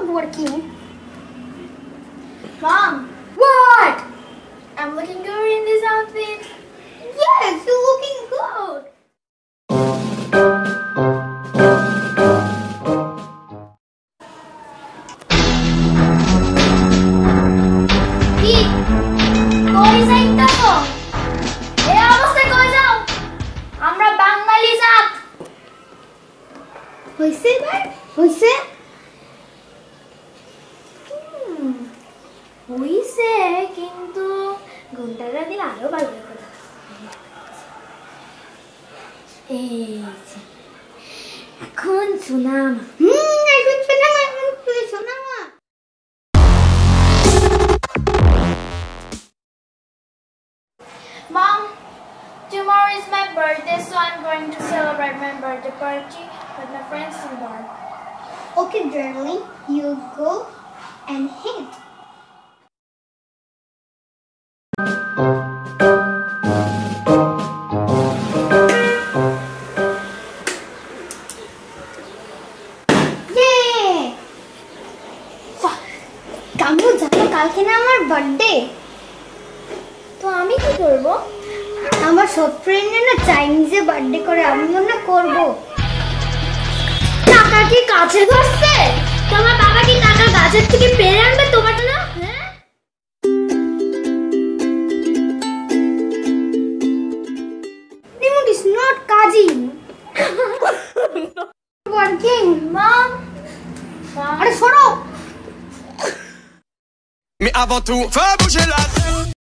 not working. Mom, What? I'm looking good in this outfit. Yes, you're looking good. কি কই যাইতা তো এই অবস্থায় কই যাও আমরা বাঙালি জাত হয়েছে এবার হয়েছে হইছে কিন্তু ঘন্টাটা দিলে আরো ভালো লাগতো এই যে, এখন শুনাম হুম এখন শোনা মা এখন শোনা মা Mom, tomorrow is my birthday, so I'm going to celebrate my birthday party with my friends in bar. Okay, darling, you go and hit. কালকে না আমার বার্থডে তো আমি কি করব? আমার সব ফ্রেন্ডে না চাইনিজে বার্থডে করে আমিও না করব। টাকা কি কাছে ধরছে তোমার বাবা কি টাকা গাছের থেকে পেরে আনবে তোমার না হ্যাঁ? Not কাজিন ওয়ার্কিং মম আরে সরো Mais avant tout, fais bouger la tête.